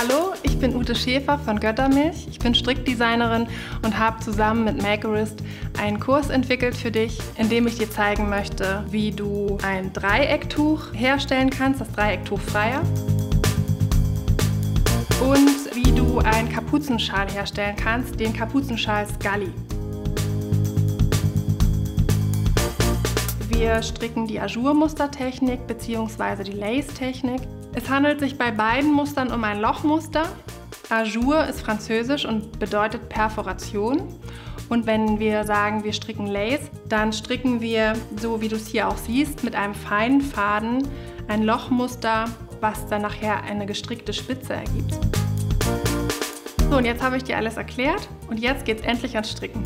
Hallo, ich bin Ute Schäfer von Göttermilch. Ich bin Strickdesignerin und habe zusammen mit Makerist einen Kurs entwickelt für dich, in dem ich dir zeigen möchte, wie du ein Dreiecktuch herstellen kannst, das Dreiecktuch Freier. Und wie du einen Kapuzenschal herstellen kannst, den Kapuzenschal Scully. Wir stricken die Ajour-Mustertechnik bzw. die Lace-Technik. Es handelt sich bei beiden Mustern um ein Lochmuster. Ajour ist französisch und bedeutet Perforation. Und wenn wir sagen, wir stricken Lace, dann stricken wir, so wie du es hier auch siehst, mit einem feinen Faden ein Lochmuster, was dann nachher eine gestrickte Spitze ergibt. So, und jetzt habe ich dir alles erklärt und jetzt geht es endlich ans Stricken.